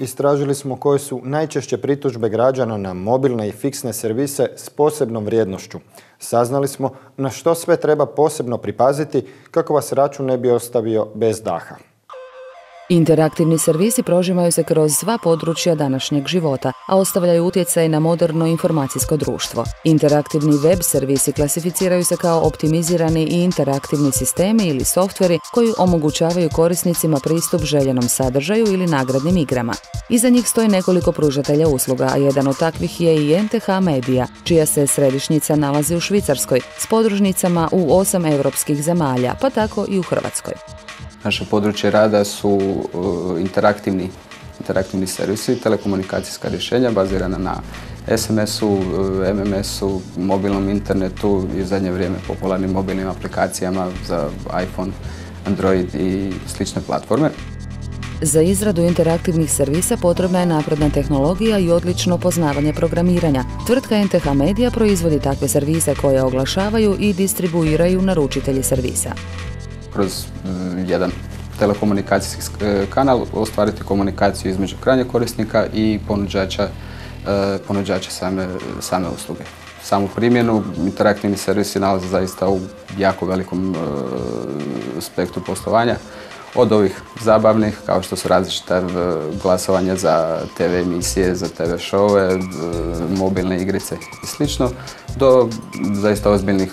istražili smo koje su najčešće pritužbe građana na mobilne i fiksne servise s posebnom vrijednošću. Saznali smo na što sve treba posebno pripaziti kako vas račun ne bi ostavio bez daha. Interaktivni servisi prožimaju se kroz sva područja današnjeg života, a ostavljaju utjecaj na moderno informacijsko društvo. Interaktivni web servisi klasificiraju se kao optimizirani i interaktivni sistemi ili softveri koji omogućavaju korisnicima pristup željenom sadržaju ili nagradnim igrama. Iza njih stoji nekoliko pružatelja usluga, a jedan od takvih je i NTH Media, čija se središnjica nalazi u Švicarskoj, s podružnicama u osam europskih zemalja, pa tako i u Hrvatskoj. Naše područje rada su uh, interaktivni, interaktivni servisi, telekomunikacijska rješenja bazirana na SMS-u, uh, MMS-u, mobilnom internetu i u zadnje vrijeme popularnim mobilnim aplikacijama za iPhone, Android i slične platforme. Za izradu interaktivnih servisa potrebna je napredna tehnologija i odlično poznavanje programiranja. Tvrtka NTH Media proizvodi takve servise koje oglašavaju i distribuiraju naručitelji servisa kroz mm, jedan telekomunikacijski e, kanal ostvariti komunikaciju između krajnjeg korisnika i ponuđača, e, ponuđača same, same usluge. Samu primjenu interaktivni servisi nalaze zaista u jako velikom e, spektru poslovanja od ovih zabavnih, kao što su različite glasovanja za TV emisije, za TV šove, mobilne igrice i slično, do zaista ozbiljnih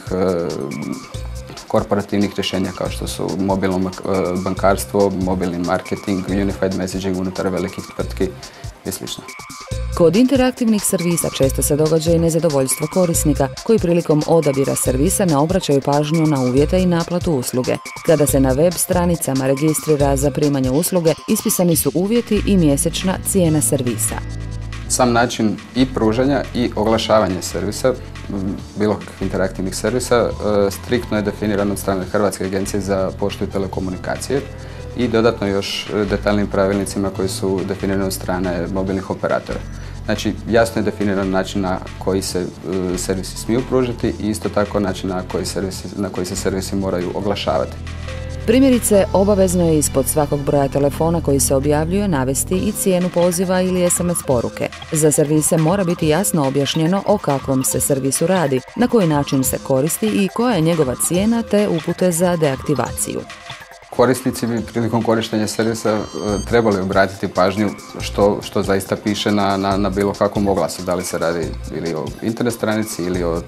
korporativnih rješenja kao što su mobilno e, bankarstvo, mobilni marketing, unified messaging unutar velikih tvrtki i sl. Kod interaktivnih servisa često se događa i nezadovoljstvo korisnika koji prilikom odabira servisa ne obraćaju pažnju na uvjete i naplatu usluge. Kada se na web stranicama registrira za primanje usluge, ispisani su uvjeti i mjesečna cijena servisa. Sam način i pružanja i oglašavanja servisa bilo kakvih interaktivnih servisa e, striktno je definiran od strane Hrvatske agencije za poštu i telekomunikacije i dodatno još detaljnim pravilnicima koji su definirani od strane mobilnih operatora. Znači, jasno je definiran način na koji se e, servisi smiju pružiti i isto tako način na koji, na koji se servisi moraju oglašavati. Primjerice, obavezno je ispod svakog broja telefona koji se objavljuje navesti i cijenu poziva ili SMS poruke. Za servise mora biti jasno objašnjeno o kakvom se servisu radi, na koji način se koristi i koja je njegova cijena te upute za deaktivaciju. Korisnici bi prilikom korištenja servisa e, trebali obratiti pažnju što, što zaista piše na, na, na bilo kakvom oglasu. Da li se radi ili o internet stranici ili o e,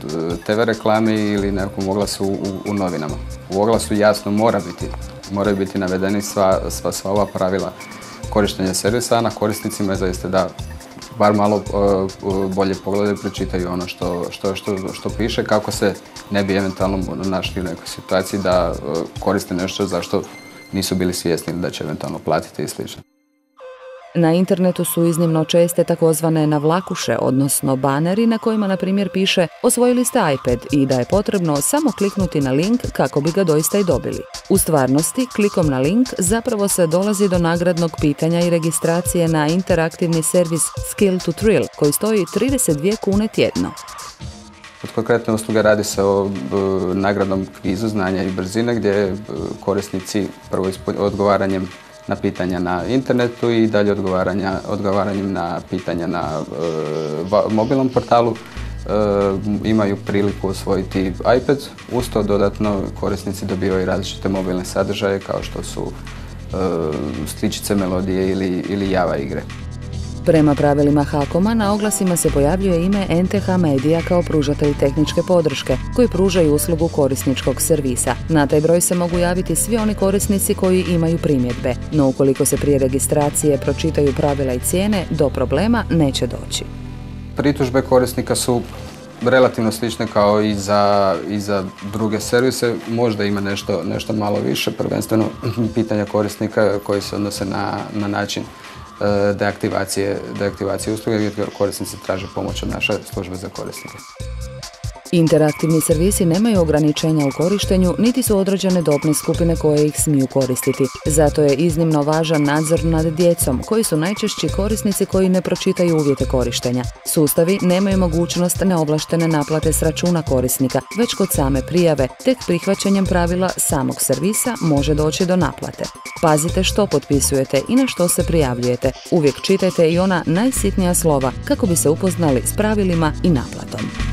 TV reklami ili nekom oglasu u, u novinama. U oglasu jasno mora biti, moraju biti navedeni sva, sva, sva ova pravila korištenja servisa, a na korisnicima je zaista da bar malo uh, bolje pogledaju i pročitaju ono što, što, što, što piše, kako se ne bi eventualno našli u nekoj situaciji da uh, koriste nešto za što nisu bili svjesni da će eventualno platiti i slično. Na internetu su iznimno česte takozvane navlakuše, odnosno baneri na kojima na primjer piše osvojili ste iPad i da je potrebno samo kliknuti na link kako bi ga doista i dobili. U stvarnosti, klikom na link zapravo se dolazi do nagradnog pitanja i registracije na interaktivni servis Skill to Thrill koji stoji 32 kune tjedno. Od konkretne usluge radi se o e, nagradnom kvizu znanja i brzine gdje e, korisnici prvo odgovaranjem na pitanja na internetu i dalje odgovaranjem na pitanja na e, mobilnom portalu e, imaju priliku osvojiti iPad. Uz to dodatno korisnici dobivaju različite mobilne sadržaje kao što su e, sličice melodije ili, ili java igre. Prema pravilima Hakoma na oglasima se pojavljuje ime NTH Media kao pružatelj tehničke podrške koji pružaju uslugu korisničkog servisa. Na taj broj se mogu javiti svi oni korisnici koji imaju primjedbe, no ukoliko se prije registracije pročitaju pravila i cijene, do problema neće doći. Pritužbe korisnika su relativno slične kao i za, i za druge servise, možda ima nešto, nešto malo više, prvenstveno pitanja korisnika koji se odnose na, na način deaktivacije, deaktivacije usluge gdje korisnici traže pomoć od naše službe za korisnike. Interaktivni servisi nemaju ograničenja u korištenju, niti su određene dobne skupine koje ih smiju koristiti. Zato je iznimno važan nadzor nad djecom, koji su najčešći korisnici koji ne pročitaju uvjete korištenja. Sustavi nemaju mogućnost neovlaštene naplate s računa korisnika, već kod same prijave, tek prihvaćanjem pravila samog servisa može doći do naplate. Pazite što potpisujete i na što se prijavljujete. Uvijek čitajte i ona najsitnija slova kako bi se upoznali s pravilima i naplatom.